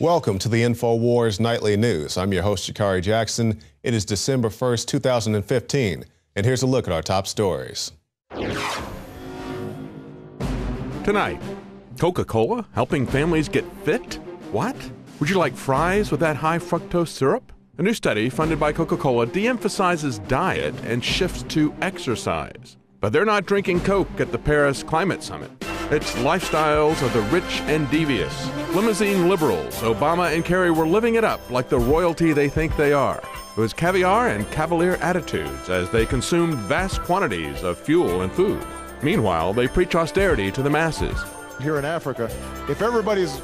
Welcome to the InfoWars Nightly News. I'm your host, Jakari Jackson. It is December 1st, 2015, and here's a look at our top stories. Tonight, Coca Cola helping families get fit? What? Would you like fries with that high fructose syrup? A new study funded by Coca Cola de emphasizes diet and shifts to exercise. But they're not drinking Coke at the Paris Climate Summit. It's lifestyles of the rich and devious. Limousine liberals, Obama and Kerry were living it up like the royalty they think they are. It was caviar and cavalier attitudes as they consumed vast quantities of fuel and food. Meanwhile, they preach austerity to the masses. Here in Africa, if everybody's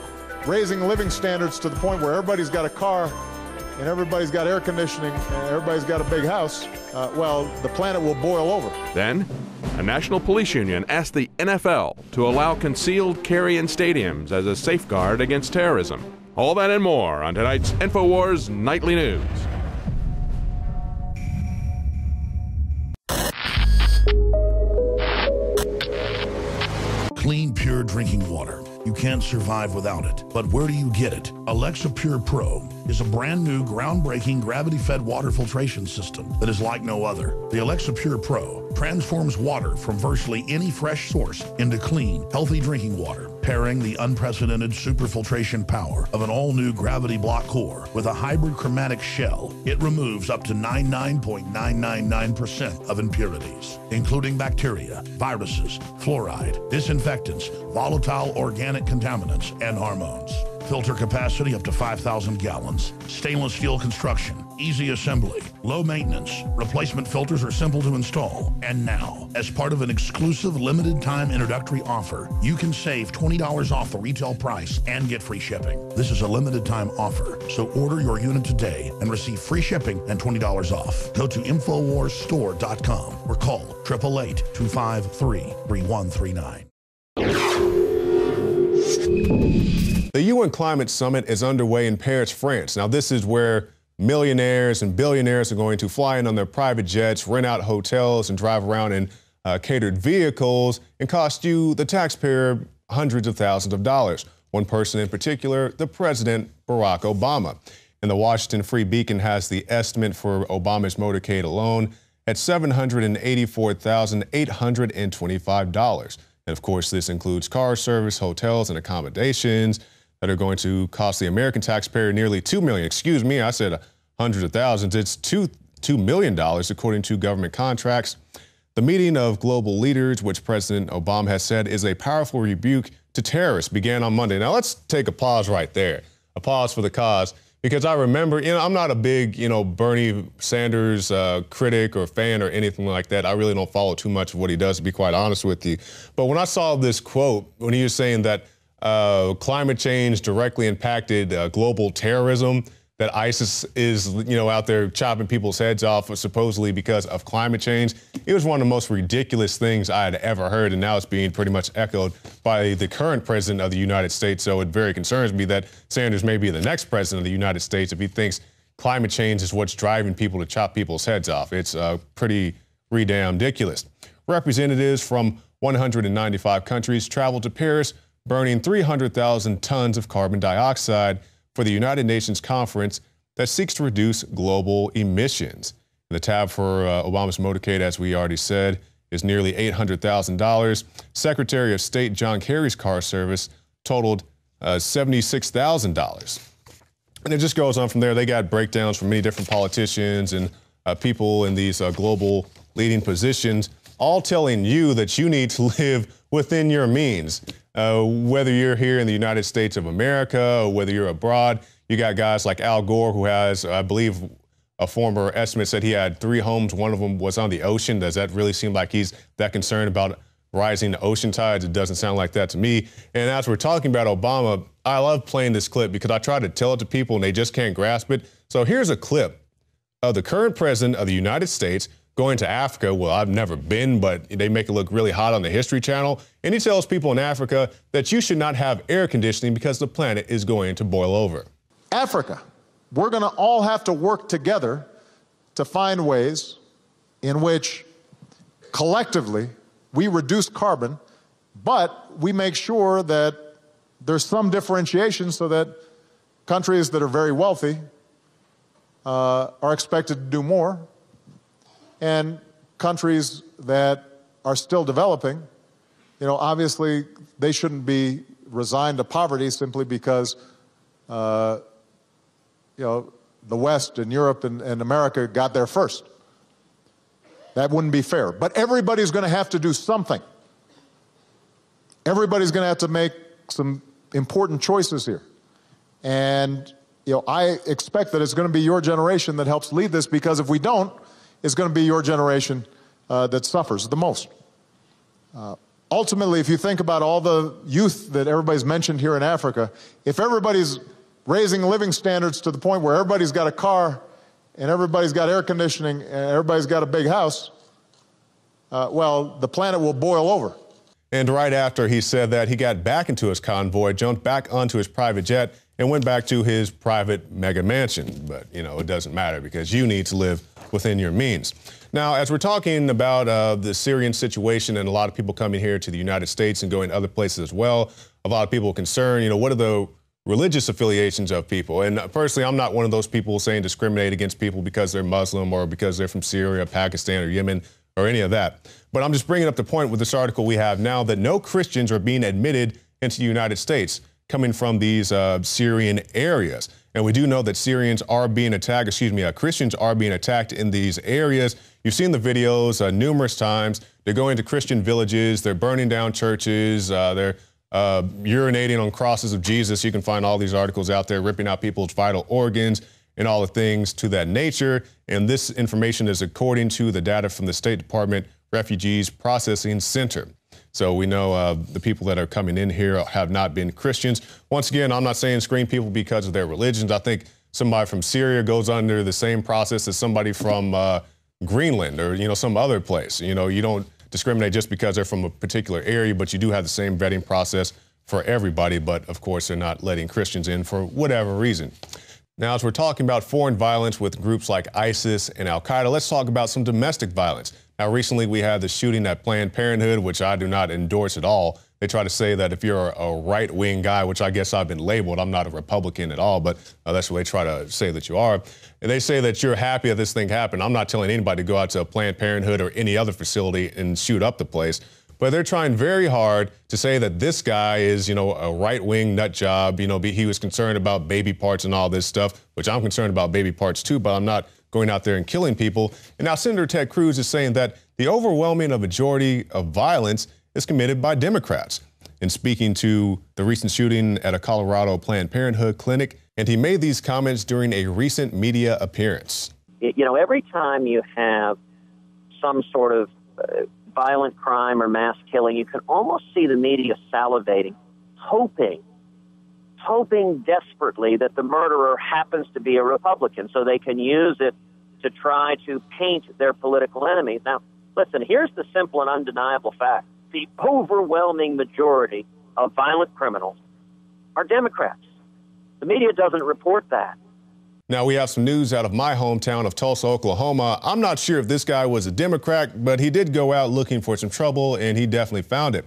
raising living standards to the point where everybody's got a car and everybody's got air conditioning and everybody's got a big house, uh, well, the planet will boil over. Then, a national police union asked the NFL to allow concealed carry in stadiums as a safeguard against terrorism. All that and more on tonight's InfoWars Nightly News. Clean, pure drinking water. You can't survive without it. But where do you get it? Alexa Pure Pro is a brand new groundbreaking gravity-fed water filtration system that is like no other. The Alexa Pure Pro transforms water from virtually any fresh source into clean, healthy drinking water pairing the unprecedented superfiltration power of an all-new gravity block core with a hybrid chromatic shell, it removes up to 99.999% of impurities, including bacteria, viruses, fluoride, disinfectants, volatile organic contaminants, and hormones. Filter capacity up to 5,000 gallons. Stainless steel construction. Easy assembly. Low maintenance. Replacement filters are simple to install. And now, as part of an exclusive limited time introductory offer, you can save $20 off the retail price and get free shipping. This is a limited time offer, so order your unit today and receive free shipping and $20 off. Go to InfoWarsStore.com or call 888 253 3139. The UN Climate Summit is underway in Paris, France. Now, this is where millionaires and billionaires are going to fly in on their private jets, rent out hotels, and drive around in uh, catered vehicles and cost you, the taxpayer, hundreds of thousands of dollars. One person in particular, the President, Barack Obama. And the Washington Free Beacon has the estimate for Obama's motorcade alone at $784,825. And of course, this includes car service, hotels, and accommodations that are going to cost the American taxpayer nearly 2 million. Excuse me, I said hundreds of thousands. It's 2, $2 million, according to government contracts. The meeting of global leaders, which President Obama has said is a powerful rebuke to terrorists, began on Monday. Now, let's take a pause right there. A pause for the cause because I remember, you know, I'm not a big, you know, Bernie Sanders uh, critic or fan or anything like that. I really don't follow too much of what he does, to be quite honest with you. But when I saw this quote, when he was saying that uh, climate change directly impacted uh, global terrorism, that ISIS is, you know, out there chopping people's heads off supposedly because of climate change. It was one of the most ridiculous things I had ever heard, and now it's being pretty much echoed by the current president of the United States. So it very concerns me that Sanders may be the next president of the United States if he thinks climate change is what's driving people to chop people's heads off. It's uh, pretty redamn ridiculous. Representatives from 195 countries traveled to Paris burning 300,000 tons of carbon dioxide for the United Nations conference that seeks to reduce global emissions. And the tab for uh, Obama's motorcade, as we already said, is nearly $800,000. Secretary of State John Kerry's car service totaled uh, $76,000. And it just goes on from there. They got breakdowns from many different politicians and uh, people in these uh, global leading positions, all telling you that you need to live within your means. Uh, whether you're here in the United States of America or whether you're abroad, you got guys like Al Gore, who has, I believe, a former estimate said he had three homes. One of them was on the ocean. Does that really seem like he's that concerned about rising ocean tides? It doesn't sound like that to me. And as we're talking about Obama, I love playing this clip because I try to tell it to people and they just can't grasp it. So here's a clip of the current president of the United States going to Africa. Well, I've never been, but they make it look really hot on the History Channel. And he tells people in Africa that you should not have air conditioning because the planet is going to boil over. Africa, we're going to all have to work together to find ways in which collectively we reduce carbon, but we make sure that there's some differentiation so that countries that are very wealthy uh, are expected to do more, and countries that are still developing, you know, obviously they shouldn't be resigned to poverty simply because, uh, you know, the West and Europe and, and America got there first. That wouldn't be fair. But everybody's going to have to do something. Everybody's going to have to make some important choices here. And you know, I expect that it's going to be your generation that helps lead this because if we don't, it's going to be your generation uh, that suffers the most. Uh, ultimately, if you think about all the youth that everybody's mentioned here in Africa, if everybody's raising living standards to the point where everybody's got a car and everybody's got air conditioning and everybody's got a big house, uh, well, the planet will boil over. And right after he said that, he got back into his convoy, jumped back onto his private jet, and went back to his private mega mansion. But, you know, it doesn't matter because you need to live within your means. Now, as we're talking about uh, the Syrian situation and a lot of people coming here to the United States and going to other places as well, a lot of people concerned, you know, what are the religious affiliations of people? And personally, I'm not one of those people saying discriminate against people because they're Muslim or because they're from Syria, Pakistan, or Yemen or any of that. But I'm just bringing up the point with this article we have now that no Christians are being admitted into the United States coming from these uh, Syrian areas. And we do know that Syrians are being attacked, excuse me, uh, Christians are being attacked in these areas. You've seen the videos uh, numerous times. They're going to Christian villages, they're burning down churches, uh, they're uh, urinating on crosses of Jesus. You can find all these articles out there, ripping out people's vital organs and all the things to that nature. And this information is according to the data from the State Department Refugees Processing Center. So we know uh, the people that are coming in here have not been Christians. Once again, I'm not saying screen people because of their religions. I think somebody from Syria goes under the same process as somebody from uh, Greenland or you know some other place. You know, you don't discriminate just because they're from a particular area, but you do have the same vetting process for everybody. But of course, they're not letting Christians in for whatever reason. Now, as we're talking about foreign violence with groups like ISIS and Al Qaeda, let's talk about some domestic violence. Now, recently we had the shooting at Planned Parenthood, which I do not endorse at all. They try to say that if you're a right wing guy, which I guess I've been labeled, I'm not a Republican at all, but uh, that's what they try to say that you are. And they say that you're happy that this thing happened. I'm not telling anybody to go out to a Planned Parenthood or any other facility and shoot up the place. But they're trying very hard to say that this guy is, you know, a right wing nut job. You know, he was concerned about baby parts and all this stuff, which I'm concerned about baby parts too, but I'm not going out there and killing people. And now Senator Ted Cruz is saying that the overwhelming majority of violence is committed by Democrats. In speaking to the recent shooting at a Colorado Planned Parenthood clinic, and he made these comments during a recent media appearance. You know, every time you have some sort of uh, violent crime or mass killing, you can almost see the media salivating, hoping, hoping desperately that the murderer happens to be a Republican so they can use it to try to paint their political enemies. Now, listen, here's the simple and undeniable fact the overwhelming majority of violent criminals are Democrats. The media doesn't report that. Now, we have some news out of my hometown of Tulsa, Oklahoma. I'm not sure if this guy was a Democrat, but he did go out looking for some trouble, and he definitely found it.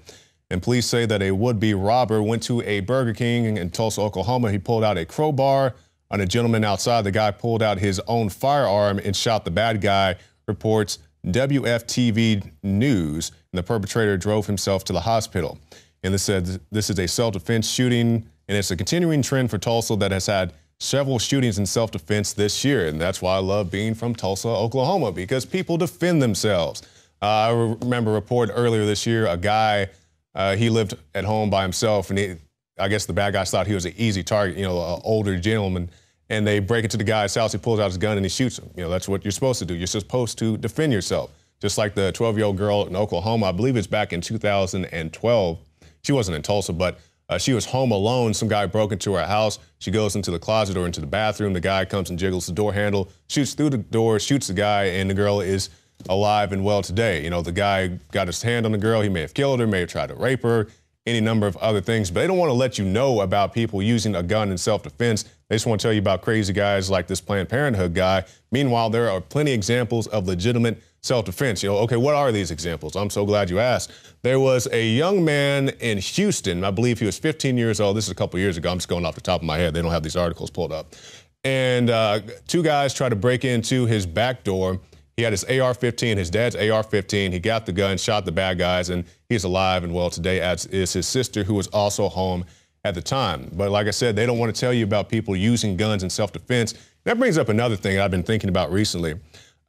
And police say that a would be robber went to a Burger King in Tulsa, Oklahoma. He pulled out a crowbar on a gentleman outside. The guy pulled out his own firearm and shot the bad guy, reports WFTV News. And the perpetrator drove himself to the hospital. And this said this is a self defense shooting, and it's a continuing trend for Tulsa that has had several shootings in self defense this year. And that's why I love being from Tulsa, Oklahoma, because people defend themselves. Uh, I remember a report earlier this year, a guy, uh, he lived at home by himself, and he, I guess the bad guys thought he was an easy target, you know, an older gentleman. And they break into the guy's house, he pulls out his gun and he shoots him. You know, that's what you're supposed to do. You're supposed to defend yourself. Just like the 12 year old girl in Oklahoma, I believe it's back in 2012. She wasn't in Tulsa, but uh, she was home alone. Some guy broke into her house. She goes into the closet or into the bathroom. The guy comes and jiggles the door handle, shoots through the door, shoots the guy, and the girl is alive and well today. You know, the guy got his hand on the girl. He may have killed her, may have tried to rape her, any number of other things. But they don't want to let you know about people using a gun in self defense. They just want to tell you about crazy guys like this Planned Parenthood guy. Meanwhile, there are plenty of examples of legitimate self defense. You know, okay, what are these examples? I'm so glad you asked. There was a young man in Houston, I believe he was 15 years old. This is a couple years ago. I'm just going off the top of my head. They don't have these articles pulled up. And uh, two guys tried to break into his back door. He had his AR 15, his dad's AR 15. He got the gun, shot the bad guys, and he's alive and well today, as is his sister, who was also home at the time. But like I said, they don't want to tell you about people using guns in self defense. That brings up another thing I've been thinking about recently.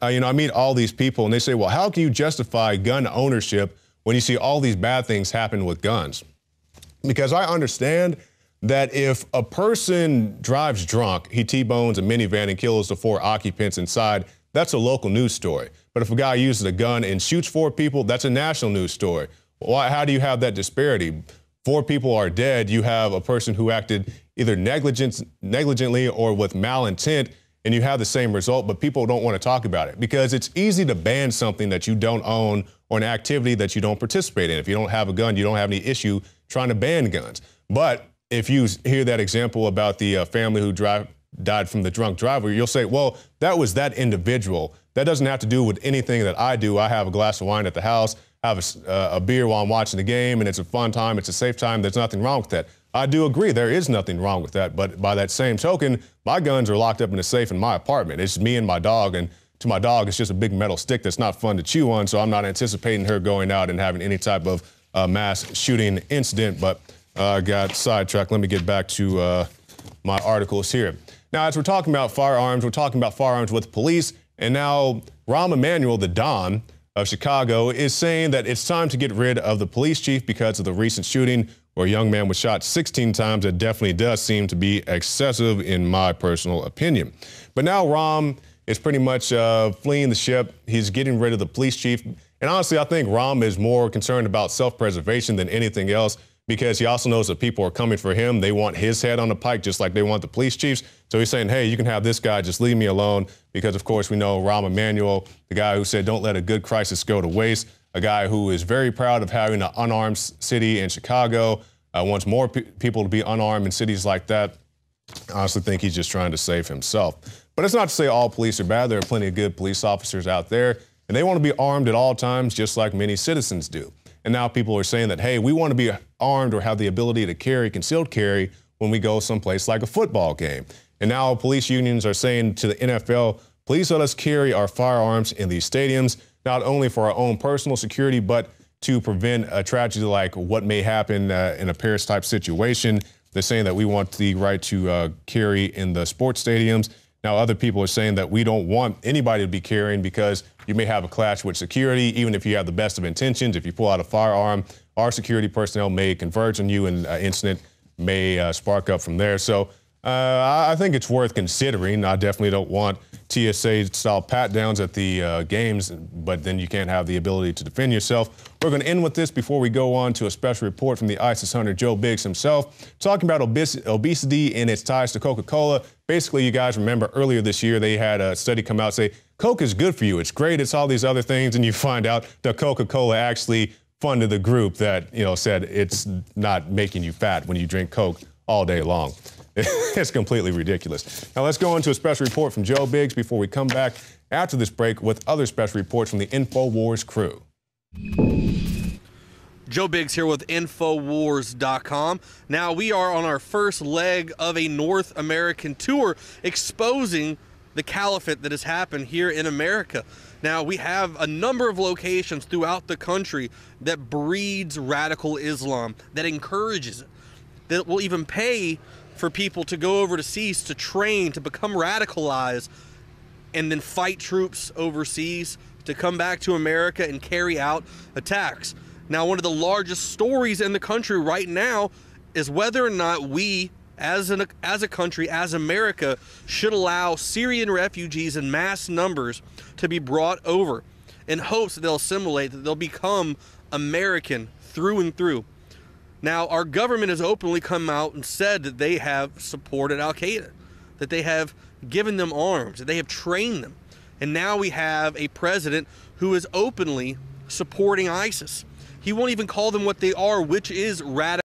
Uh, you know, I meet all these people and they say, well, how can you justify gun ownership when you see all these bad things happen with guns? Because I understand that if a person drives drunk, he T-bones a minivan and kills the four occupants inside, that's a local news story. But if a guy uses a gun and shoots four people, that's a national news story. Why, how do you have that disparity? Four people are dead. You have a person who acted either negligent, negligently or with malintent, and you have the same result, but people don't want to talk about it because it's easy to ban something that you don't own or an activity that you don't participate in. If you don't have a gun, you don't have any issue trying to ban guns. But if you hear that example about the uh, family who drive, died from the drunk driver, you'll say, well, that was that individual. That doesn't have to do with anything that I do. I have a glass of wine at the house, have a, uh, a beer while I'm watching the game, and it's a fun time, it's a safe time. There's nothing wrong with that. I do agree there is nothing wrong with that, but by that same token, my guns are locked up in a safe in my apartment. It's me and my dog, and to my dog, it's just a big metal stick that's not fun to chew on. So I'm not anticipating her going out and having any type of uh, mass shooting incident. But uh, I got sidetracked. Let me get back to uh, my articles here. Now, as we're talking about firearms, we're talking about firearms with police, and now Rahm Emanuel, the Don of Chicago, is saying that it's time to get rid of the police chief because of the recent shooting where a young man was shot 16 times. That definitely does seem to be excessive, in my personal opinion. But now Rahm is pretty much uh, fleeing the ship. He's getting rid of the police chief. And honestly, I think Rahm is more concerned about self preservation than anything else because he also knows that people are coming for him. They want his head on the pike just like they want the police chiefs. So he's saying, hey, you can have this guy, just leave me alone. Because, of course, we know Rahm Emanuel, the guy who said, don't let a good crisis go to waste a guy who is very proud of having an unarmed city in Chicago, uh, wants more pe- people to be unarmed in cities like that. I honestly think he's just trying to save himself. But it's not to say all police are bad. There are plenty of good police officers out there, and they want to be armed at all times, just like many citizens do. And now people are saying that, hey, we want to be armed or have the ability to carry concealed carry when we go someplace like a football game. And now police unions are saying to the NFL, please let us carry our firearms in these stadiums not only for our own personal security, but to prevent a tragedy like what may happen uh, in a Paris type situation. They're saying that we want the right to uh, carry in the sports stadiums. Now, other people are saying that we don't want anybody to be carrying because you may have a clash with security, even if you have the best of intentions. If you pull out a firearm, our security personnel may converge on you and an uh, incident may uh, spark up from there. So I think it's worth considering. I definitely don't want TSA style pat downs at the uh, games, but then you can't have the ability to defend yourself. We're going to end with this before we go on to a special report from the ISIS hunter Joe Biggs himself, talking about obes- obesity and its ties to Coca Cola. Basically, you guys remember earlier this year they had a study come out say Coke is good for you, it's great, it's all these other things, and you find out that Coca Cola actually funded the group that you know said it's not making you fat when you drink Coke all day long. it's completely ridiculous. Now let's go into a special report from Joe Biggs before we come back after this break with other special reports from the InfoWars crew. Joe Biggs here with Infowars.com. Now, we are on our first leg of a North American tour exposing the caliphate that has happened here in America. Now, we have a number of locations throughout the country that breeds radical Islam, that encourages it, that will even pay for people to go over to CEAS to train, to become radicalized, and then fight troops overseas to come back to America and carry out attacks. Now, one of the largest stories in the country right now is whether or not we, as, an, as a country, as America, should allow Syrian refugees in mass numbers to be brought over in hopes that they'll assimilate, that they'll become American through and through. Now, our government has openly come out and said that they have supported Al Qaeda, that they have given them arms, that they have trained them. And now we have a president who is openly supporting ISIS. He won't even call them what they are, which is radical.